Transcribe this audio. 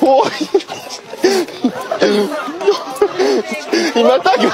おい今タグ